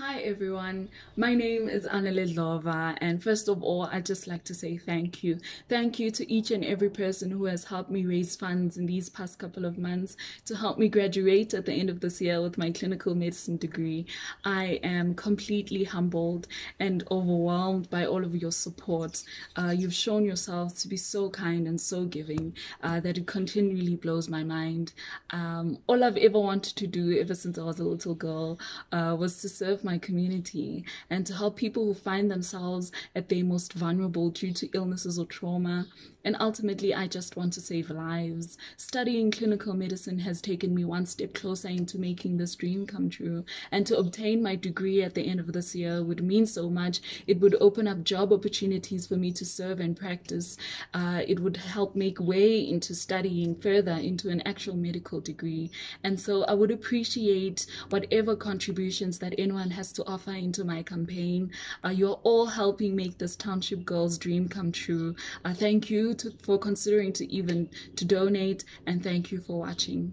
Hi everyone, my name is Anele Dhlova and first of all I'd just like to say thank you. Thank you to each and every person who has helped me raise funds in these past couple of months to help me graduate at the end of this year with my clinical medicine degree. I am completely humbled and overwhelmed by all of your support. Uh, you've shown yourselves to be so kind and so giving uh, that it continually blows my mind. Um, all I've ever wanted to do ever since I was a little girl uh, was to serve my community and to help people who find themselves at their most vulnerable due to illnesses or trauma. And ultimately, I just want to save lives. Studying clinical medicine has taken me one step closer into making this dream come true. And to obtain my degree at the end of this year would mean so much. It would open up job opportunities for me to serve and practice. Uh, it would help make way into studying further into an actual medical degree. And so I would appreciate whatever contributions that anyone has to offer into my campaign. Uh, you're all helping make this Township Girls dream come true. Uh, thank you to, for considering to even to donate and thank you for watching.